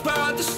by the